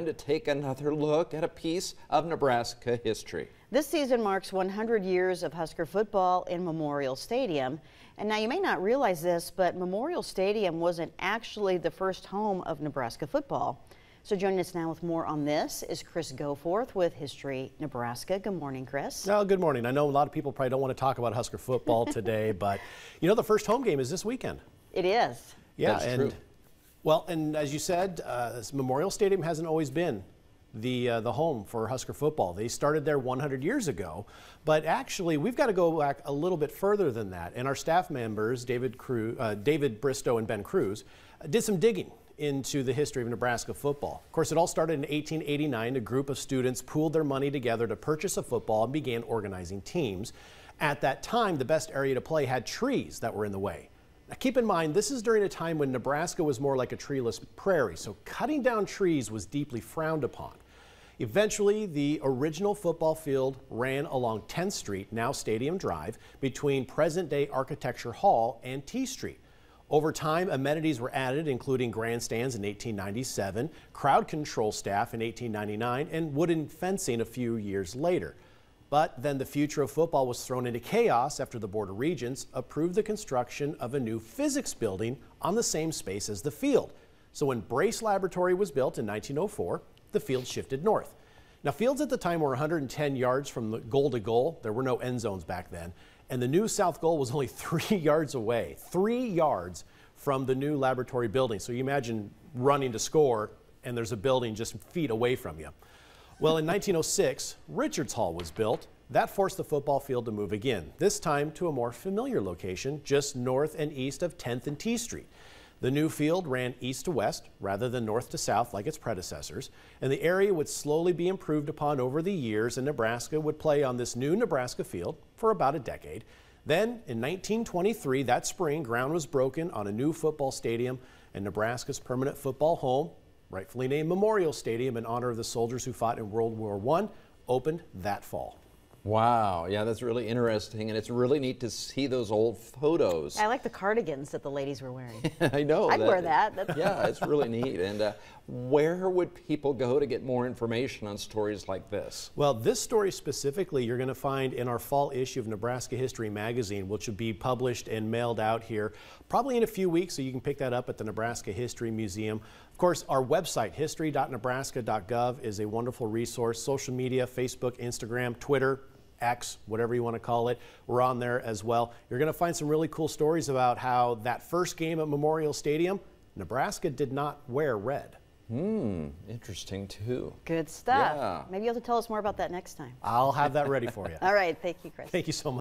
time to take another look at a piece of Nebraska history. This season marks 100 years of Husker football in Memorial Stadium. And now you may not realize this, but Memorial Stadium wasn't actually the first home of Nebraska football. So joining us now with more on this is Chris Goforth with History Nebraska. Good morning, Chris. Well, good morning. I know a lot of people probably don't want to talk about Husker football today, but you know the first home game is this weekend. It is. Yeah, That's and true. Well, and as you said, uh, Memorial Stadium hasn't always been the uh, the home for Husker football. They started there 100 years ago, but actually we've got to go back a little bit further than that. And our staff members, David uh, David Bristow and Ben Cruz, did some digging into the history of Nebraska football. Of course, it all started in 1889. A group of students pooled their money together to purchase a football and began organizing teams. At that time, the best area to play had trees that were in the way. Now, keep in mind, this is during a time when Nebraska was more like a treeless prairie, so cutting down trees was deeply frowned upon. Eventually, the original football field ran along 10th Street, now Stadium Drive, between present day Architecture Hall and T Street. Over time, amenities were added, including grandstands in 1897, crowd control staff in 1899, and wooden fencing a few years later. But then the future of football was thrown into chaos after the Board of Regents approved the construction of a new physics building on the same space as the field. So when Brace Laboratory was built in 1904, the field shifted north. Now, fields at the time were 110 yards from the goal to goal. There were no end zones back then. And the new south goal was only three yards away, three yards from the new laboratory building. So you imagine running to score, and there's a building just feet away from you. Well, in 1906, Richards Hall was built. That forced the football field to move again, this time to a more familiar location just north and east of 10th and T Street. The new field ran east to west rather than north to south like its predecessors, and the area would slowly be improved upon over the years, and Nebraska would play on this new Nebraska field for about a decade. Then, in 1923, that spring, ground was broken on a new football stadium, and Nebraska's permanent football home, rightfully named Memorial Stadium in honor of the soldiers who fought in World War I, opened that fall. Wow, yeah, that's really interesting, and it's really neat to see those old photos. I like the cardigans that the ladies were wearing. I know. I'd wear that. That's- yeah, it's really neat. And uh, where would people go to get more information on stories like this? Well, this story specifically you're going to find in our fall issue of Nebraska History Magazine, which will be published and mailed out here probably in a few weeks, so you can pick that up at the Nebraska History Museum. Of course, our website, history.nebraska.gov, is a wonderful resource. Social media, Facebook, Instagram, Twitter, X, whatever you want to call it. We're on there as well. You're going to find some really cool stories about how that first game at Memorial Stadium, Nebraska did not wear red. Hmm, interesting too. Good stuff. Yeah. Maybe you'll have to tell us more about that next time. I'll have that ready for you. All right. Thank you, Chris. Thank you so much.